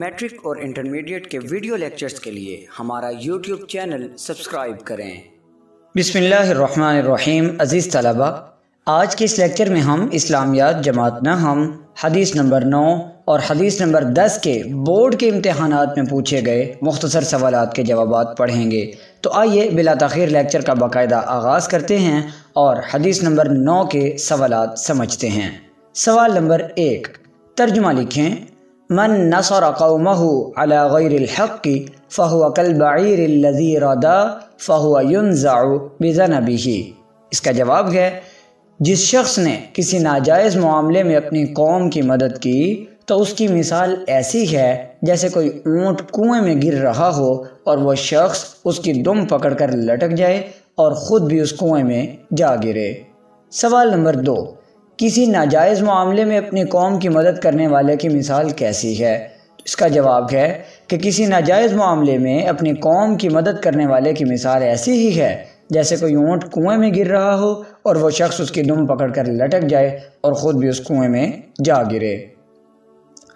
Matric और intermediate के video lectures के लिए हमारा यूट्यूब चैनल सब्सक्राइब करें। बिसमीम अज़ीज़ तलबा। आज के इस लेक्चर में हम इस्लामियात जमात न हम, हदीस नंबर नौ और हदीस नंबर दस के बोर्ड के इम्तहान में पूछे गए मुख्तसर सवाल के जवाब पढ़ेंगे। तो आइए बिला तखिर लेक्चर का बाकायदा आगाज़ करते हैं और हदीस नंबर नौ के सवाल समझते हैं। सवाल नंबर एक, तर्जुमा लिखें। मन नसर कौमहू अला गैरहक़ी फ़हुआ कलबाईरदी रदा फ़हुआ युनज़ाउ बिज़नबी इसका जवाब है, जिस शख्स ने किसी नाजायज़ मामले में अपनी कौम की मदद की तो उसकी मिसाल ऐसी है, जैसे कोई ऊँट कुएँ में गिर रहा हो और वह शख्स उसकी दुम पकड़कर लटक जाए और ख़ुद भी उस कुएँ में जा गिरे। सवाल नंबर दो किसी नाजायज़ मामले में अपनी कौम की मदद करने वाले की मिसाल कैसी है? इसका जवाब है कि किसी नाजायज़ मामले में अपनी कौम की मदद करने वाले की मिसाल ऐसी ही है, जैसे कोई ऊँट कुएँ में गिर रहा हो और वह शख्स उसकी दुम पकड़ कर लटक जाए और ख़ुद भी उस कुएँ में जा गिरे।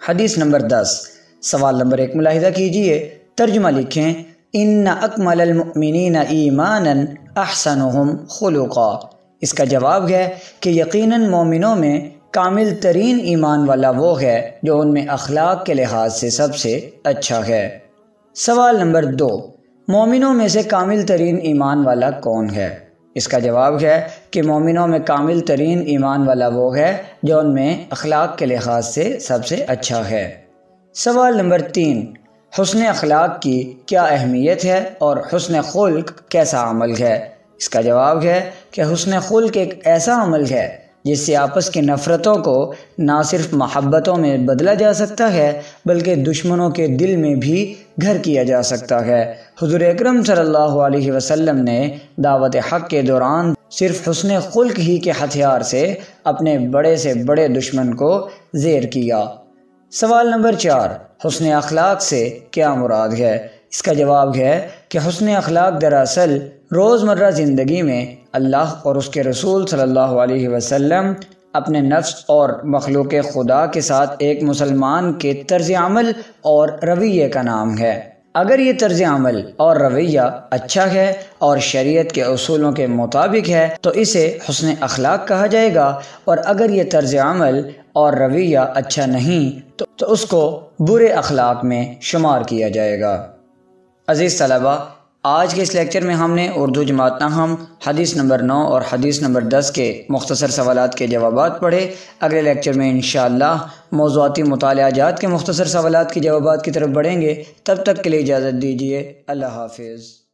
हदीस नंबर दस। सवाल नंबर एक मुलाहिदा कीजिए। तर्जमा लिखें इन अकमलमिन ईमान अहसन खलुक़ा। इसका जवाब है कि यकीनन मोमिनों में कामिल तरीन ईमान वाला वो है जो उनमें अखलाक के लिहाज से सबसे अच्छा है। सवाल नंबर दो, मोमिनों में से कामिल तरीन ईमान वाला कौन है? इसका जवाब है कि मोमिनों में कामिल तरीन ईमान वाला वो है जो उनमें अखलाक के लिहाज से सबसे अच्छा है। सवाल नंबर तीन, हसन अखलाक की क्या अहमियत है और हसन खुल्क कैसा अमल है? इसका जवाब है कि हुसन खुल्क एक ऐसा अमल है जिससे आपस की नफ़रतों को ना सिर्फ़ महब्बतों में बदला जा सकता है, बल्कि दुश्मनों के दिल में भी घर किया जा सकता है। हजूर अक्रम अलैहि वसल्लम ने दावत हक़ के दौरान सिर्फ़ हुसन खुल्क ही के हथियार से अपने बड़े से बड़े दुश्मन को जेर किया। सवाल नंबर चार, हसन अखलाक से क्या मुराद है? इसका जवाब है कि हसन अखलाक दरअसल रोज़मर्रा ज़िंदगी में अल्लाह और उसके रसूल सल्लल्लाहु अलैहि वसल्लम अपने नफ्स और मखलूक खुदा के साथ एक मुसलमान के तर्ज अमल और रवैये का नाम है। अगर ये तर्ज अमल और रवैया अच्छा है और शरीयत के असूलों के मुताबिक है तो इसे हसन अखलाक कहा जाएगा। और अगर ये तर्ज अमल और रवैया अच्छा नहीं तो, तो उसको बुरे अखलाक में शुमार किया जाएगा। अज़ीज़ तलबा, आज के इस लेक्चर में हमने उर्दू जमात हम हदीस नंबर नौ और हदीस नंबर दस के मुख्तसर सवाल के जवाब पढ़े। अगले लेक्चर में इन मौज़ूती मतालजात के मुख्तसर सवाल के जवाब की तरफ़ बढ़ेंगे। तब तक के लिए इजाज़त दीजिए। अल्लाह हाफिज़।